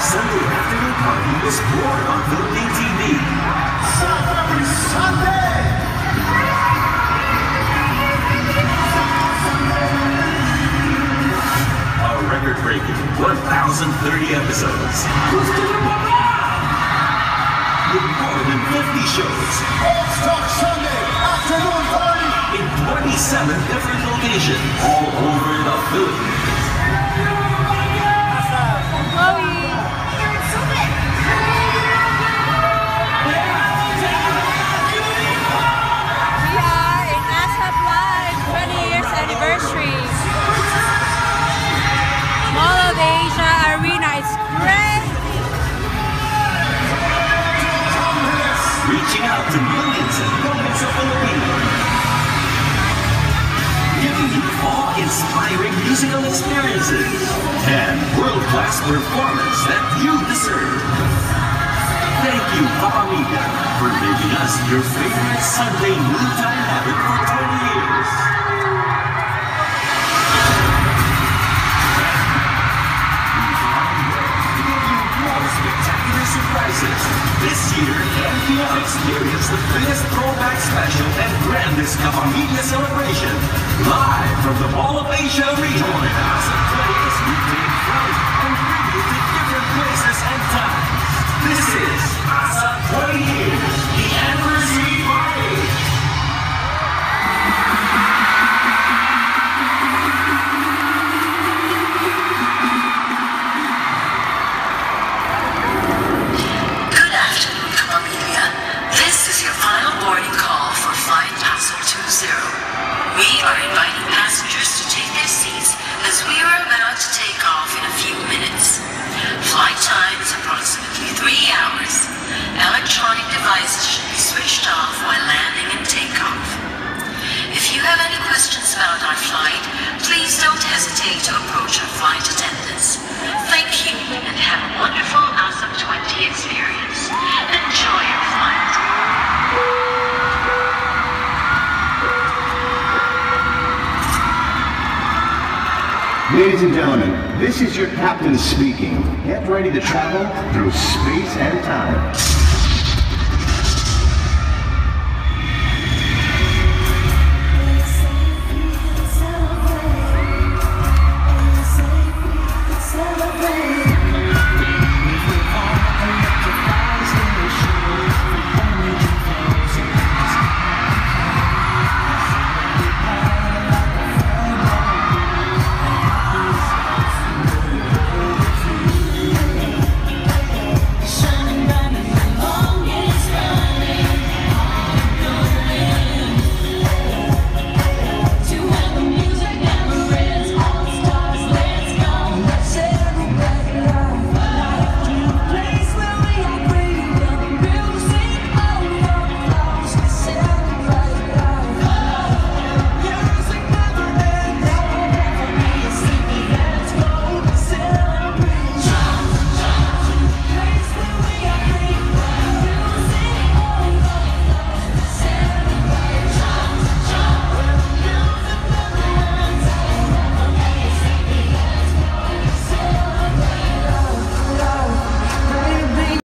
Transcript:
Sunday afternoon party was born on Philippine TV. Every Sunday! A record-breaking 1,030 episodes. With more than 50 shows All-Star Sunday afternoon party! in 27 different locations all over the reaching out to millions and millions of Filipinos. Giving you awe-inspiring musical experiences and world-class performance that you deserve. Thank you, Papa Papamita, for making us your favorite Sunday noontime habit for 20 years. 50th Throwback Special and grandest of media celebration. Live from the Mall of Asia Regional House. Ladies and gentlemen, this is your captain speaking. Get ready to travel through space and time.